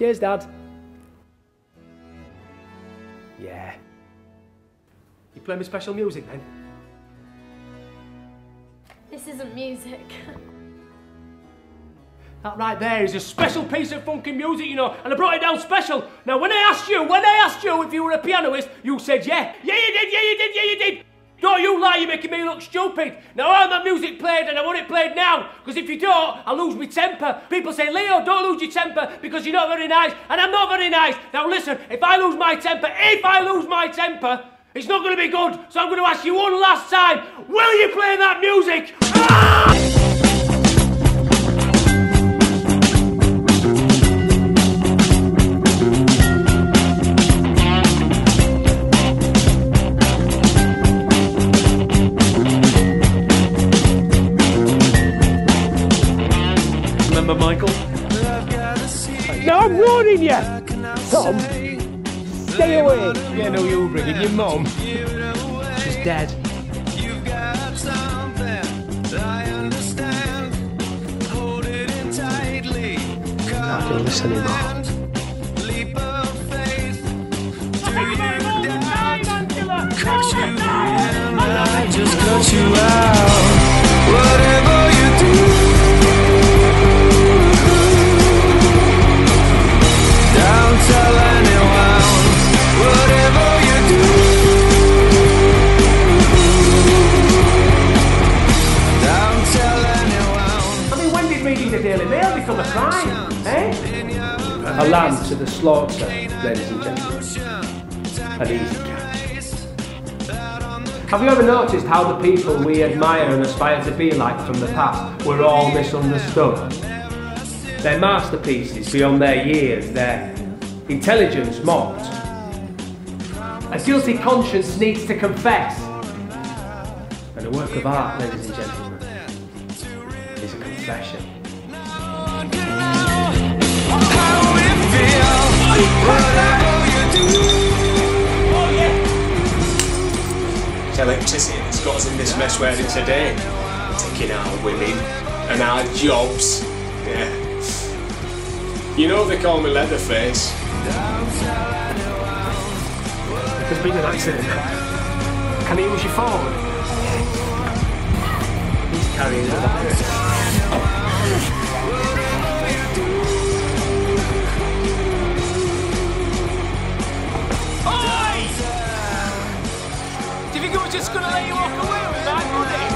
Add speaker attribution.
Speaker 1: Cheers, Dad. Yeah. You play me special music then?
Speaker 2: This isn't music.
Speaker 1: That right there is a special piece of funky music, you know, and I brought it down special. Now, when I asked you, when I asked you if you were a pianist, you said yeah. Yeah, you did, yeah, you did, yeah, you did. Don't you lie, you're making me look stupid. Now, I want my music played and I want it played now, because if you don't, I'll lose my temper. People say, Leo, don't lose your temper because you're not very nice, and I'm not very nice. Now, listen, if I lose my temper, if I lose my temper, it's not going to be good. So I'm going to ask you one last time, will you play that music? Ah! I'm warning you! Tom, stay away! Yeah, no, you're bringing your mom. She's dead. I don't listen anymore. just cut you
Speaker 3: out.
Speaker 1: Reading the Daily Mail become a crime? Eh? A lamb to the slaughter, ladies and gentlemen. An easy catch. Have you ever noticed how the people we admire and aspire to be like from the past were all misunderstood? Their masterpieces beyond their years, their intelligence mocked. A guilty conscience needs to confess. And a work of art, ladies and gentlemen, is a confession. Electricity that's got us in this mess we're in today. Taking our women and our jobs. Yeah. You know they call me Leatherface. There's been an accident. Can I use your phone? He's carrying the virus. you think I was just going to let you walk away with my money?